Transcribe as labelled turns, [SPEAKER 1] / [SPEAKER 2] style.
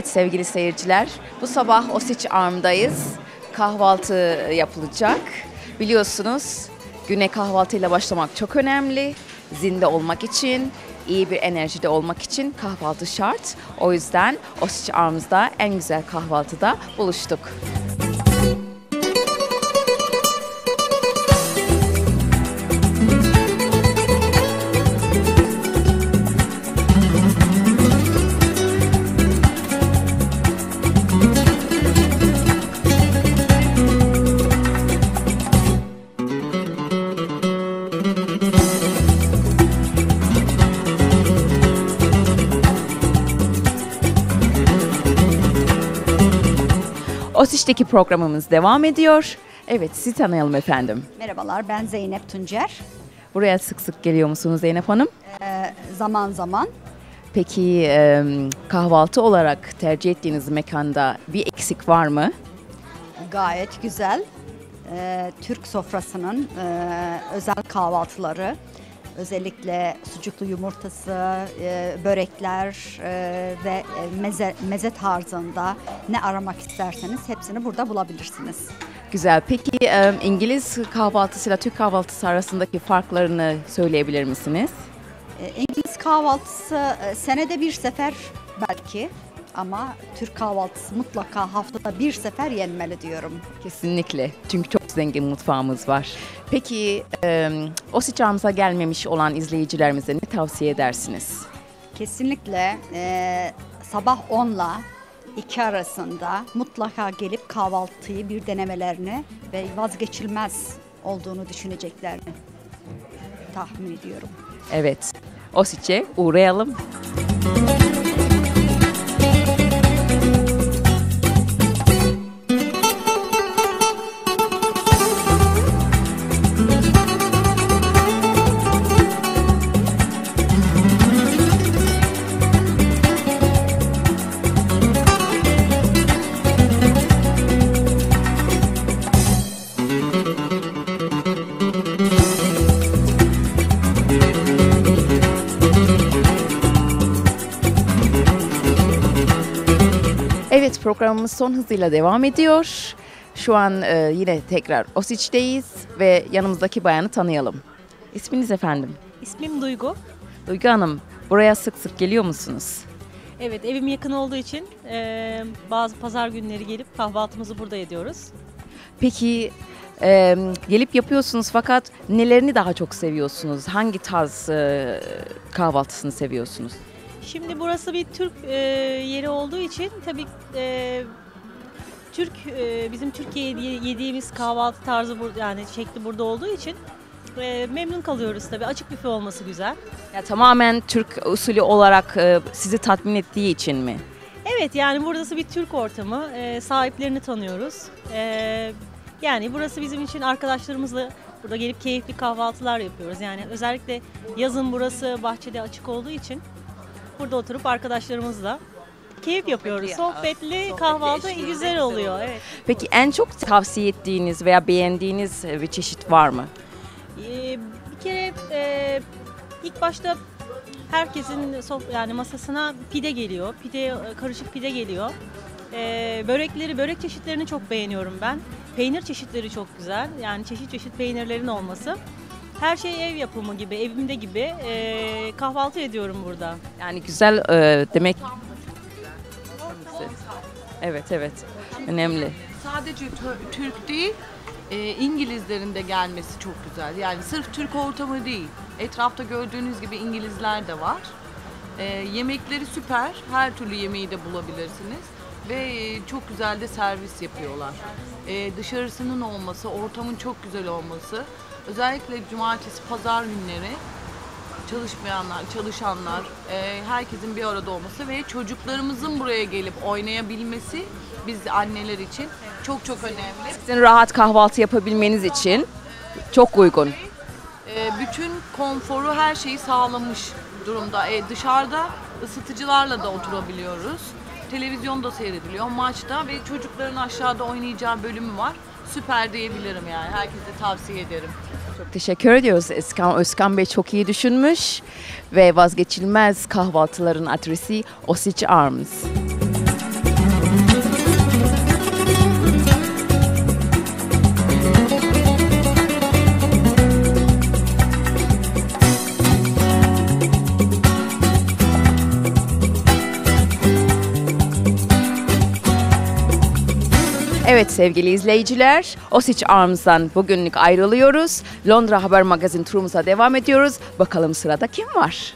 [SPEAKER 1] Evet sevgili seyirciler, bu sabah Osiç Arm'dayız. Kahvaltı yapılacak. Biliyorsunuz güne kahvaltıyla başlamak çok önemli. Zinde olmak için, iyi bir enerjide olmak için kahvaltı şart. O yüzden Osiç Arm'da en güzel kahvaltıda buluştuk. Osiç'teki programımız devam ediyor. Evet sizi tanıyalım efendim.
[SPEAKER 2] Merhabalar ben Zeynep Tuncer.
[SPEAKER 1] Buraya sık sık geliyor musunuz Zeynep Hanım?
[SPEAKER 2] Ee, zaman zaman
[SPEAKER 1] Peki e, kahvaltı olarak tercih ettiğiniz mekanda bir eksik var mı?
[SPEAKER 2] gayet güzel ee, Türk sofrasının e, özel kahvaltıları özellikle sucuklu yumurtası, e, börekler e, ve e, meze, meze tarzında ne aramak isterseniz hepsini burada bulabilirsiniz.
[SPEAKER 1] Güzel. Peki e, İngiliz kahvaltısıyla Türk kahvaltısı arasındaki farklarını söyleyebilir misiniz?
[SPEAKER 2] Ee, İngiliz kahvaltısı e, senede bir sefer belki ama Türk kahvaltısı mutlaka haftada bir sefer yenmeli diyorum.
[SPEAKER 1] Kesinlikle. Çünkü çok zengin mutfağımız var. Peki e, o sıcağımıza gelmemiş olan izleyicilerimize ne tavsiye edersiniz?
[SPEAKER 2] Kesinlikle e, sabah 10 ile 2 arasında mutlaka gelip kahvaltıyı bir denemelerini ve vazgeçilmez olduğunu düşüneceklerini tahmin ediyorum.
[SPEAKER 1] Evet. Osiç'e uğrayalım. Evet programımız son hızıyla devam ediyor. Şu an e, yine tekrar Osiç'teyiz ve yanımızdaki bayanı tanıyalım. İsminiz efendim?
[SPEAKER 3] İsmim Duygu.
[SPEAKER 1] Duygu Hanım, buraya sık sık geliyor musunuz?
[SPEAKER 3] Evet evim yakın olduğu için eee, bazı pazar günleri gelip kahvaltımızı burada ediyoruz.
[SPEAKER 1] Peki e, gelip yapıyorsunuz fakat nelerini daha çok seviyorsunuz? Hangi tarz e, kahvaltısını seviyorsunuz?
[SPEAKER 3] Şimdi burası bir Türk eee, yeri olduğu için tabii eee, Türk eee, bizim Türkiye'de yediğimiz kahvaltı tarzı bur- yani şekli burada olduğu için eee, memnun kalıyoruz tabii. Açık büfe olması güzel.
[SPEAKER 1] Ya tamamen Türk usulü olarak e, sizi tatmin ettiği için mi?
[SPEAKER 3] Evet yani burası bir Türk ortamı. Eee, sahiplerini tanıyoruz. Eee, yani burası bizim için arkadaşlarımızla burada gelip keyifli kahvaltılar yapıyoruz. Yani özellikle yazın burası bahçede açık olduğu için burada oturup arkadaşlarımızla keyif yapıyoruz. Sohbetli, kahvaltı güzel oluyor. Evet.
[SPEAKER 1] Peki en çok tavsiye ettiğiniz veya beğendiğiniz e, bir çeşit var mı?
[SPEAKER 3] Ee, bir kere e, ilk başta herkesin sof- yani masasına pide geliyor. Pide e, karışık pide geliyor. Ee, börekleri, börek çeşitlerini çok beğeniyorum ben. Peynir çeşitleri çok güzel. Yani çeşit çeşit peynirlerin olması. Her şey ev yapımı gibi, evimde gibi. Ee, kahvaltı ediyorum burada.
[SPEAKER 1] Yani güzel e, demek. Evet evet önemli.
[SPEAKER 4] Sadece tö- Türk değil, e, İngilizlerin de gelmesi çok güzel. Yani sırf Türk ortamı değil. Etrafta gördüğünüz gibi İngilizler de var. E, yemekleri süper. Her türlü yemeği de bulabilirsiniz. Ve e, çok güzel de servis yapıyorlar. E, dışarısının olması, ortamın çok güzel olması. Özellikle cumartesi, pazar günleri çalışmayanlar, çalışanlar, e, herkesin bir arada olması ve çocuklarımızın buraya gelip oynayabilmesi biz anneler için çok çok önemli.
[SPEAKER 1] Sizin rahat kahvaltı yapabilmeniz için çok uygun.
[SPEAKER 4] E, bütün konforu her şeyi sağlamış durumda. E, dışarıda ısıtıcılarla da oturabiliyoruz. Televizyonda seyrediliyor, maçta ve çocukların aşağıda oynayacağı bölümü var. Süper diyebilirim yani. Herkese tavsiye ederim.
[SPEAKER 1] Çok teşekkür ediyoruz. Özkan, Özkan Bey çok iyi düşünmüş ve vazgeçilmez kahvaltıların adresi Osage Arms. Evet sevgili izleyiciler, Osage Arms'dan bugünlük ayrılıyoruz. Londra Haber Magazin turumuza devam ediyoruz. Bakalım sırada kim var?